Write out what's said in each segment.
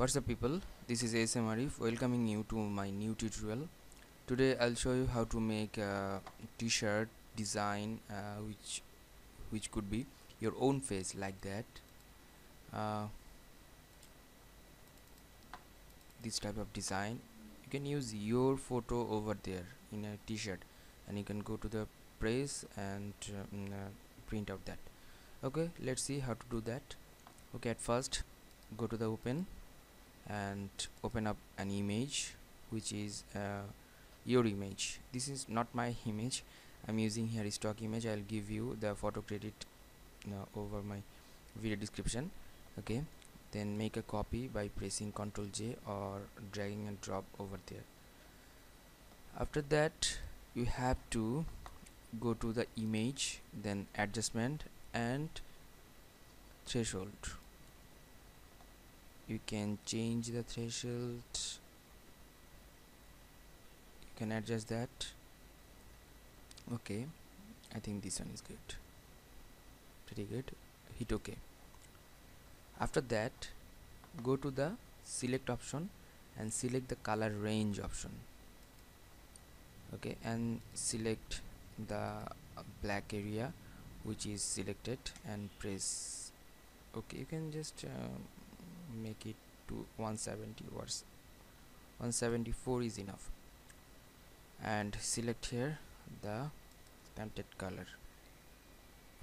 what's up people? This is ASM Arif welcoming you to my new tutorial. Today I'll show you how to make a t-shirt design uh, which which could be your own face like that. Uh, this type of design you can use your photo over there in a t-shirt and you can go to the press and um, uh, print out that. Okay let's see how to do that. Okay at first go to the open and open up an image which is uh, your image. This is not my image. I'm using here stock image. I'll give you the photo credit uh, over my video description okay? Then make a copy by pressing ctrl J or dragging and drop over there. After that you have to go to the image then adjustment and threshold you can change the threshold. You can adjust that. Okay. I think this one is good. Pretty good. Hit ok after that go to the select option and select the color range option. Okay. And select the black area which is selected and press. Okay. You can just uh, make it to 170 watts 174 is enough. And select here the slanted color.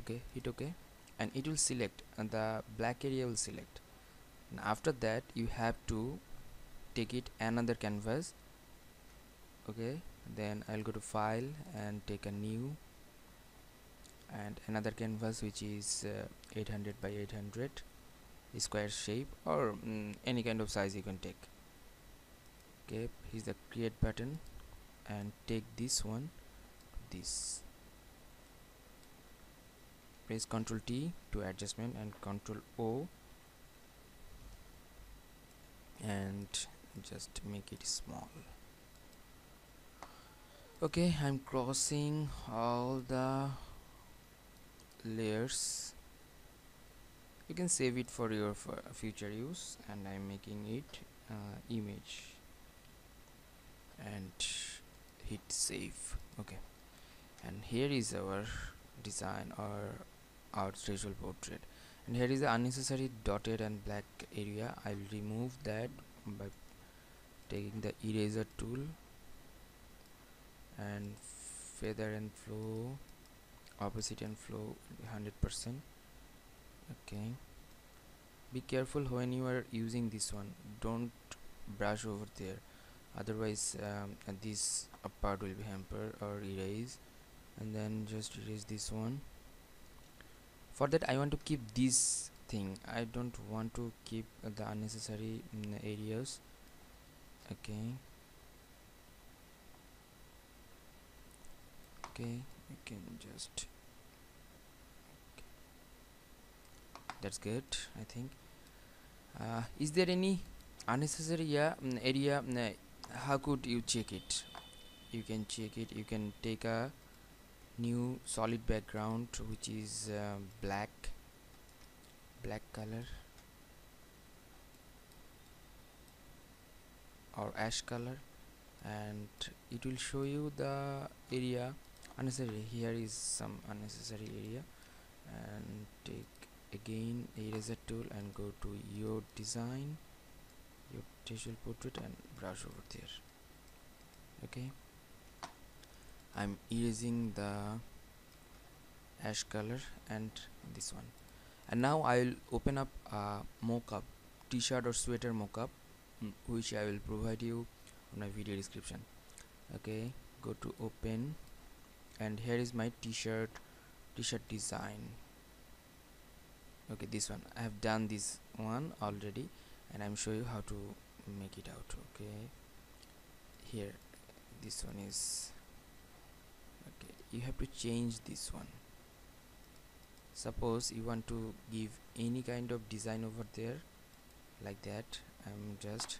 Okay hit ok. And it will select and the black area will select. And after that you have to take it another canvas. Okay then I'll go to file and take a new and another canvas which is uh, 800 by 800 square shape or mm, any kind of size you can take. Okay here's the create button and take this one this. Press ctrl T to adjustment and ctrl O. And just make it small. Okay I'm crossing all the layers you can save it for your future use and I'm making it uh, image and hit save. Okay. And here is our design or our threshold portrait. And here is the unnecessary dotted and black area. I will remove that by taking the eraser tool and feather and flow opposite and flow 100% okay. Be careful when you are using this one. Don't brush over there. Otherwise um, this part will be hampered or erase and then just erase this one. For that I want to keep this thing. I don't want to keep the unnecessary mm, areas. Okay. Okay. You can just that's good I think. Uh, is there any unnecessary mm, area mm, how could you check it? You can check it you can take a new solid background which is uh, black black color. Or ash color. And it will show you the area. Unnecessary here is some unnecessary area. And take again eraser tool and go to your design your digital portrait and brush over there. Okay? I'm erasing the ash color and this one. And now I'll open up a mockup t-shirt or sweater mockup mm, which I will provide you on my video description. Okay? Go to open and here is my t-shirt t-shirt design okay this one. I have done this one already and I'm show you how to make it out okay? Here this one is okay you have to change this one. Suppose you want to give any kind of design over there like that. I'm just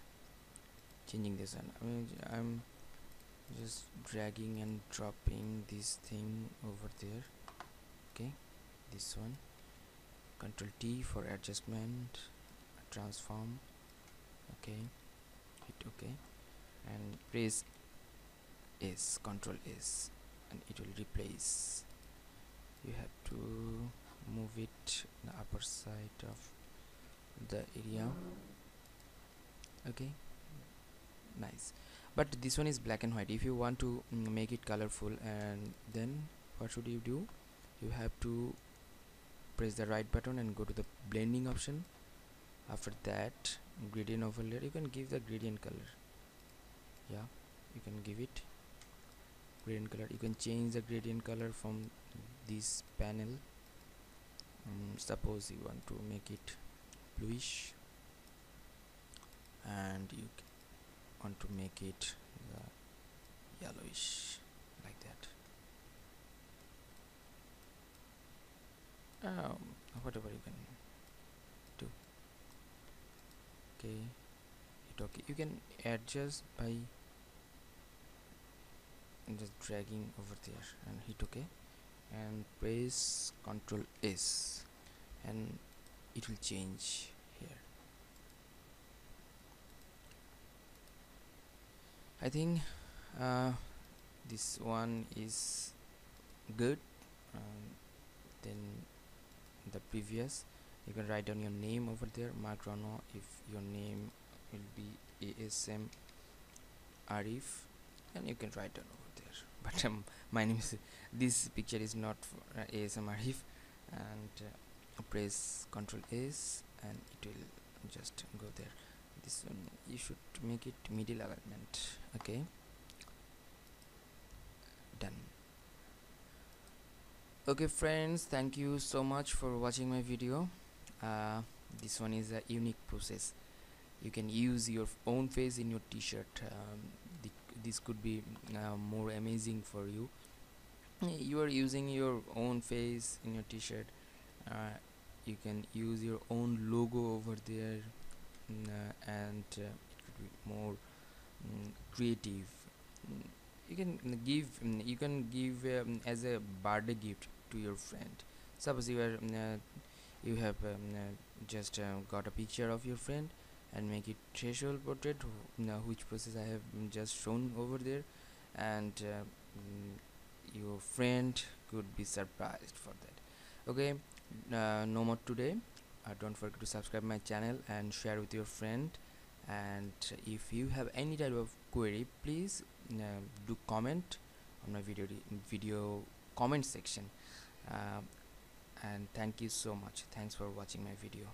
changing this one. I mean, I'm just dragging and dropping this thing over there okay? This one control T for adjustment transform okay hit ok and press s control s and it will replace. You have to move it the upper side of the area okay nice. But this one is black and white. If you want to mm, make it colorful and then what should you do? You have to press the right button and go to the blending option. After that gradient overlay you can give the gradient color. Yeah you can give it gradient color. You can change the gradient color from this panel. Um, suppose you want to make it bluish and you want to make it yellowish like that um, whatever you can do? Okay it okay you can adjust by just dragging over there and hit ok and press ctrl s and it will change here. I think uh, this one is good um, then the previous. You can write down your name over there. Mark Rano if your name will be ASM Arif and you can write down over there. But um, my name is this picture is not uh, ASM Arif and uh, press Ctrl S and it will just go there. This one you should make it middle alignment okay? Done okay friends thank you so much for watching my video. Uh, this one is a unique process. You can use your own face in your t-shirt. Um, this could be uh, more amazing for you. You are using your own face in your t-shirt. Uh, you can use your own logo over there. Mm, uh, and uh, it could be more mm, creative. Mm, you can give you can give um, as a birthday gift to your friend. Suppose you are uh, you have um, uh, just uh, got a picture of your friend and make it threshold portrait which process I have just shown over there and uh, your friend could be surprised for that. Okay? No more today. Uh, don't forget to subscribe my channel and share with your friend. And if you have any type of query please uh, do comment on my video video comment section. Uh, and thank you so much. Thanks for watching my video